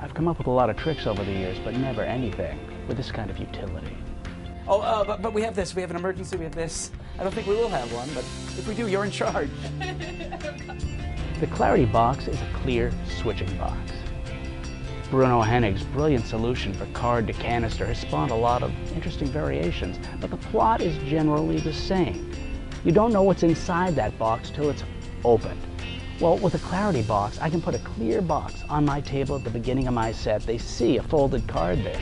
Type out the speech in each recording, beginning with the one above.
I've come up with a lot of tricks over the years, but never anything with this kind of utility. Oh, uh, but, but we have this. We have an emergency. We have this. I don't think we will have one, but if we do, you're in charge. The Clarity Box is a clear switching box. Bruno Hennig's brilliant solution for card to canister has spawned a lot of interesting variations, but the plot is generally the same. You don't know what's inside that box till it's opened. Well, with a Clarity Box, I can put a clear box on my table at the beginning of my set. They see a folded card there.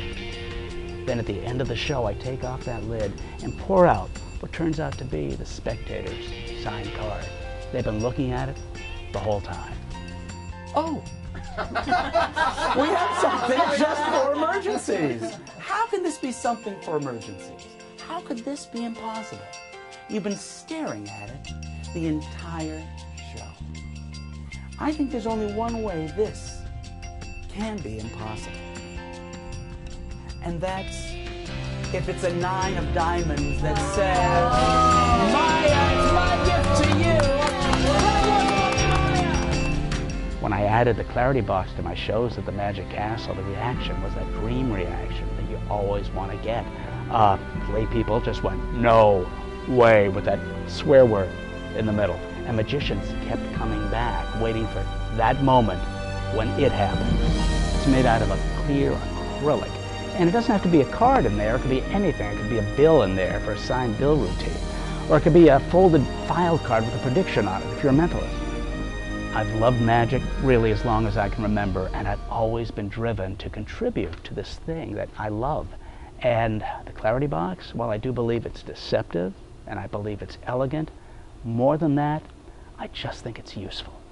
Then at the end of the show, I take off that lid and pour out what turns out to be the spectator's signed card. They've been looking at it the whole time. Oh, we have something just for emergencies. How can this be something for emergencies? How could this be impossible? You've been staring at it the entire. I think there's only one way this can be impossible. And that's if it's a nine of diamonds that says, Maya, it's my gift to you. When I added the Clarity Box to my shows at the Magic Castle, the reaction was that dream reaction that you always want to get. Uh, lay people just went, no way, with that swear word in the middle. And magicians kept coming back, waiting for that moment when it happened. It's made out of a clear acrylic. And it doesn't have to be a card in there, it could be anything. It could be a bill in there for a signed bill routine. Or it could be a folded file card with a prediction on it if you're a mentalist. I've loved magic really as long as I can remember, and I've always been driven to contribute to this thing that I love. And the Clarity Box, while I do believe it's deceptive and I believe it's elegant, more than that, I just think it's useful.